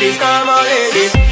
ladies, come on ladies.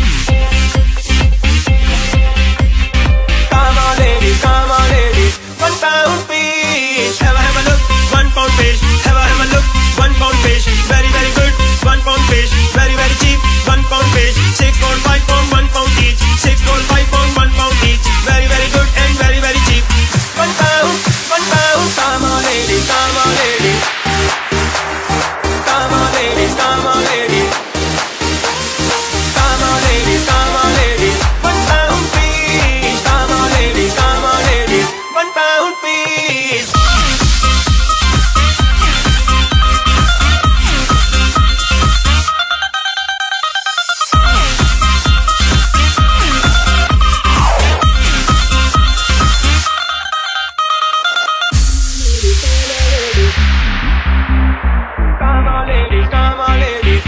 on, ladies, come on, ladies.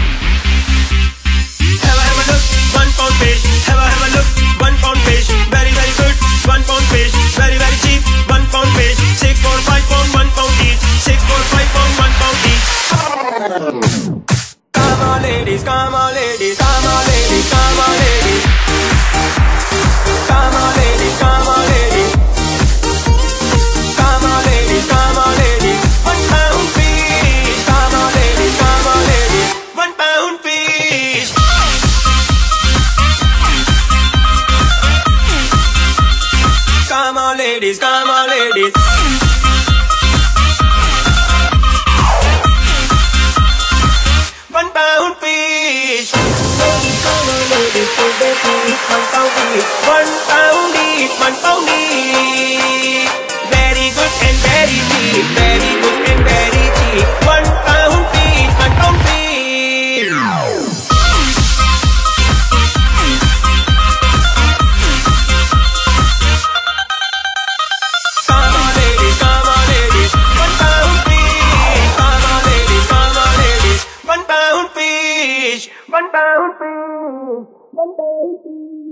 Have a have a look, one pound fish. Have a have a look, one pound fish. Very very good, one pound fish. Very very cheap, one pound fish. Six five pound, one pound. Six five pound, one pound. Come on, ladies, come on, ladies. come on ladies, come on ladies. one bound feet, one bound feet.